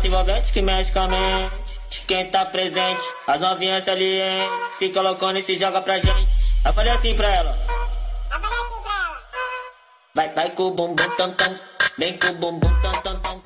Assalto envolvente que mexe com a mente. Quem tá presente, as novinhas salientes. Fica colocando e se joga pra gente. Eu falei assim pra ela. Eu falei assim pra ela. Vai, vai com o bumbum tam tam. Vem com o bumbum tam tam tam.